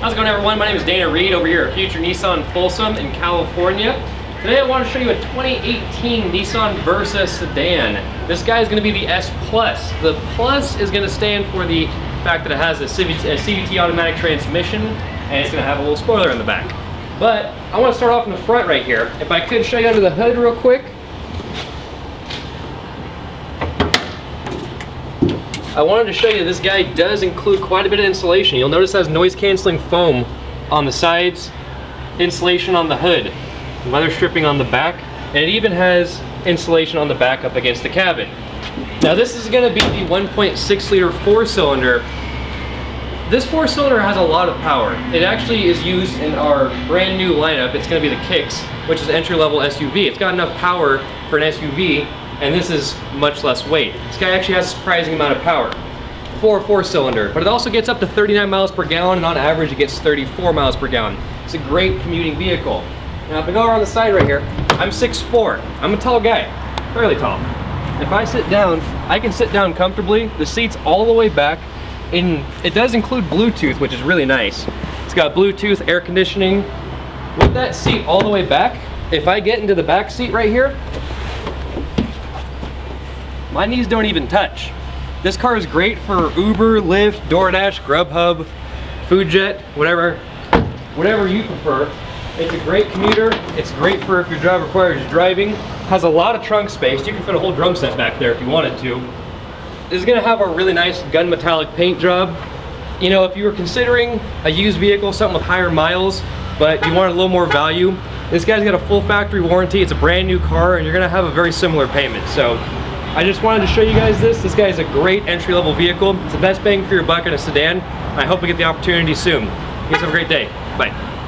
How's it going everyone? My name is Dana Reed over here at Future Nissan Folsom in California. Today I want to show you a 2018 Nissan Versa sedan. This guy is going to be the S Plus. The Plus is going to stand for the fact that it has a CVT, a CVT automatic transmission and it's going to have a little spoiler in the back. But I want to start off in the front right here. If I could show you under the hood real quick. I wanted to show you this guy does include quite a bit of insulation. You'll notice it has noise canceling foam on the sides, insulation on the hood, leather stripping on the back, and it even has insulation on the back up against the cabin. Now this is going to be the 1.6 liter four cylinder. This four cylinder has a lot of power. It actually is used in our brand new lineup. It's going to be the Kicks, which is entry level SUV. It's got enough power for an SUV and this is much less weight. This guy actually has a surprising amount of power for a four cylinder, but it also gets up to 39 miles per gallon, and on average it gets 34 miles per gallon. It's a great commuting vehicle. Now if I go around the side right here, I'm 6'4". I'm a tall guy, fairly tall. If I sit down, I can sit down comfortably. The seat's all the way back, and it does include Bluetooth, which is really nice. It's got Bluetooth, air conditioning. With that seat all the way back, if I get into the back seat right here, my knees don't even touch. This car is great for Uber, Lyft, DoorDash, Grubhub, FoodJet, whatever, whatever you prefer. It's a great commuter. It's great for if your job requires driving. Has a lot of trunk space. You can fit a whole drum set back there if you wanted to. This is gonna have a really nice gun metallic paint job. You know, if you were considering a used vehicle, something with higher miles, but you want a little more value, this guy's got a full factory warranty. It's a brand new car and you're gonna have a very similar payment. So I just wanted to show you guys this. This guy is a great entry-level vehicle. It's the best bang for your buck in a sedan. I hope we get the opportunity soon. You guys have a great day. Bye.